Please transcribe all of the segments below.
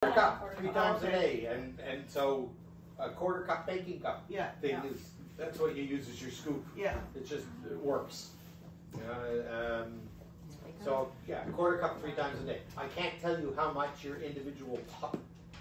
quarter cup three times a day, and and so a quarter cup baking cup Yeah, thing yeah, is that's what you use as your scoop. yeah. It just it works. Uh, um, so yeah, quarter cup three times a day. I can't tell you how much your individual pup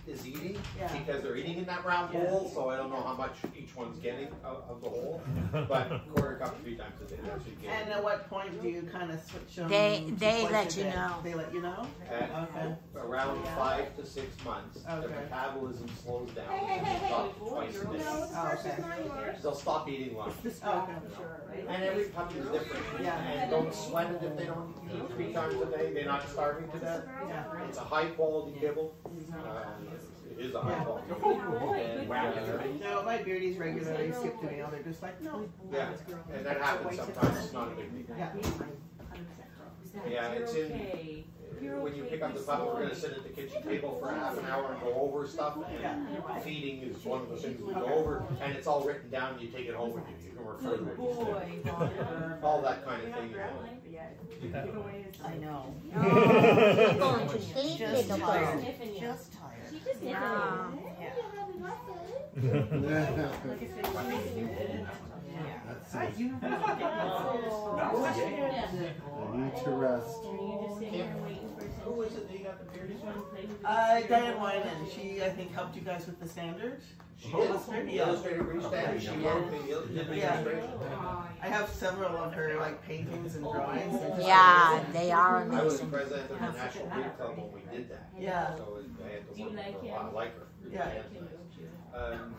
is eating Yeah. because they're eating in that round Yeah. bowl, so I don't know how much each one's getting of, of the whole. But quarter cup three times a day, that's what you get. And at what point do you kind of switch them? They- they let you know. They let you know? At Okay. around five to six months, the Okay. metabolism slows down and they stop twice a day. Oh, okay. They'll stop eating lunch. Oh, okay. And every puppy is different. Yeah. And don't sweat it if they don't eat three times a day. They're not starving to death. Yeah. It's a high quality kibble. Um, it is a high quality. And, uh, No, my beardies regularly skip the meal. They're just like, no. yeah, and that happens sometimes. It's not a big deal. Yeah. Yeah, it's in. When you pick up the puppy, we're gonna sit at the kitchen table for half an hour and go over stuff. And feeding is one of the things we go over, and it's all written down. And You take it home with you. You can refer to it. All that kind of thing. you know. I know. Oh, Going to sleep, Just little tired. bird. Just tired. No. That's it. I need to rest. Who was it that you got the beardies from? Uh, Diane Wyman, she, I think, helped you guys with the standard. She did. Illustrator, The yeah. illustrator reached. She wrote the, il- did the Yeah. illustration. I have several of her, like, paintings and drawings. They're Yeah, they are amazing. I was amazing. president of the National Greek Club when we did that. Yeah. So I had to Do you work like with her a him? lot. I like her. Yeah. Um,